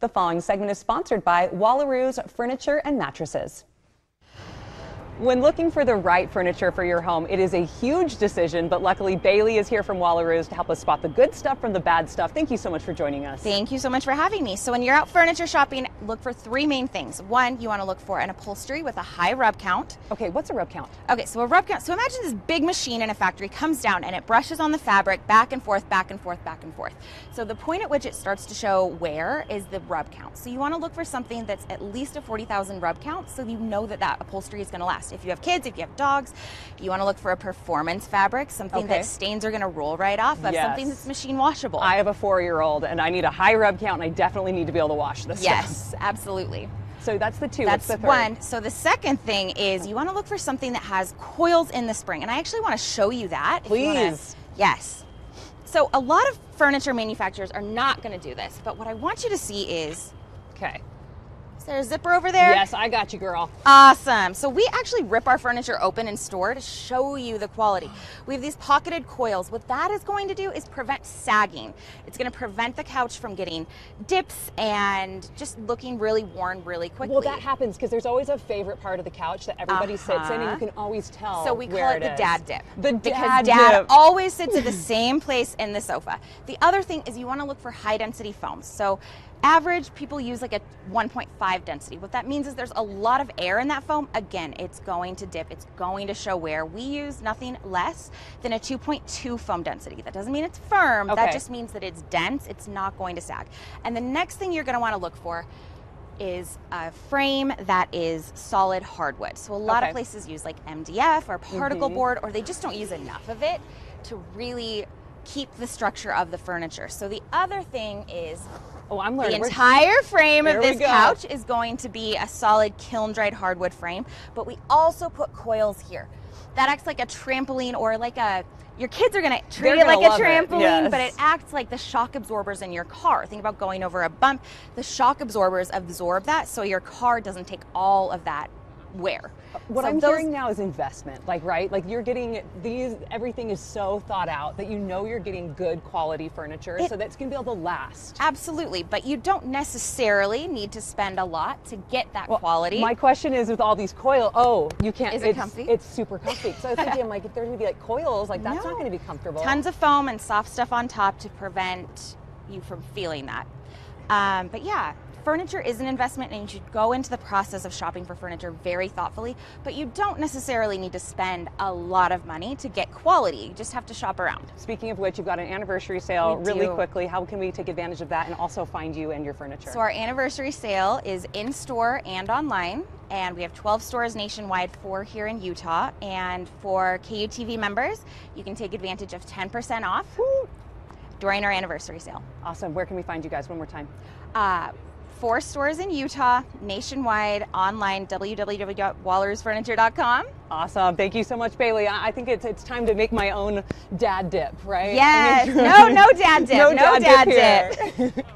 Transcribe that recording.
The following segment is sponsored by Wallaroos Furniture and Mattresses. When looking for the right furniture for your home, it is a huge decision, but luckily Bailee is here from Wallaroos to help us spot the good stuff from the bad stuff. Thank you so much for joining us. Thank you so much for having me. So when you're out furniture shopping, look for three main things. One, you want to look for an upholstery with a high rub count. Okay, what's a rub count? Okay, so a rub count. So imagine this big machine in a factory comes down and it brushes on the fabric back and forth, back and forth, back and forth. So the point at which it starts to show wear is the rub count. So you want to look for something that's at least a 40,000 rub count so you know that that upholstery is going to last. If you have kids, if you have dogs, you want to look for a performance fabric, something Okay. that stains are going to roll right off of, Yes. something that's machine washable. I have a four-year-old and I need a high rub count and I definitely need to be able to wash this stuff. yes, absolutely. So that's the two. That's What's the third? one. So the second thing is you want to look for something that has coils in the spring, and I actually want to show you that. if you Please. yes. So a lot of furniture manufacturers are not going to do this, but what I want you to see is Okay. There a zipper over there? Yes, I got you, girl. Awesome. So we actually rip our furniture open in store to show you the quality. We have these pocketed coils. What that is going to do is prevent sagging. It's going to prevent the couch from getting dips and just looking really worn really quickly. Well, that happens because there's always a favorite part of the couch that everybody sits in, and Uh-huh. you can always tell. So we call it the is. dad dip. The because dad, dad dip. always sits at the same place in the sofa. The other thing is you want to look for high density foams. So average people use like a 1.5 density. What that means is there's a lot of air in that foam. Again, it's going to dip. It's going to show wear. We use nothing less than a 2.2 foam density. That doesn't mean it's firm. Okay. That just means that it's dense. It's not going to sag. And the next thing you're going to want to look for is a frame that is solid hardwood. So a lot Okay. of places use like MDF or particle Mhm. board, or they just don't use enough of it to really keep the structure of the furniture. So the other thing is Oh, I'm the learning. We're- entire frame There of this couch is going to be a solid kiln dried hardwood frame, but we also put coils here. That acts like a trampoline or like a your kids are gonna treat it like a love it, trampoline, but it acts like the shock absorbers in your car. Think about going over a bump. The shock absorbers absorb that so your car doesn't take all of that wear. What So I'm those- hearing now is investment, like right, like you're getting these. Everything is so thought out that you know you're getting good quality furniture, It- so that's gonna be able to last. Absolutely, but you don't necessarily need to spend a lot to get that Well, quality. My question is, with all these coil, oh, you can't. Is it it's, comfy? It's super comfy. So I was thinking, I'm like, if there's gonna be like coils, like that's not gonna be comfortable. Tons of foam and soft stuff on top to prevent you from feeling that. Um, but yeah, furniture is an investment and you should go into the process of shopping for furniture very thoughtfully, but you don't necessarily need to spend a lot of money to get quality. You just have to shop around. Speaking of which, you've got an anniversary sale We really do. quickly. How can we take advantage of that and also find you and your furniture? So our anniversary sale is in store and online, and we have 12 stores nationwide, four here in Utah. And for KUTV members, you can take advantage of 10% off during our anniversary sale. awesome. Where can we find you guys one more time? Uh, four stores in Utah, nationwide, online, www.wallersfurniture.com. Awesome. Thank you so much, Bailee. I think it's it's time to make my own dad dip, right? Yes, no, no dad dip, no, no dad, dad dip. here.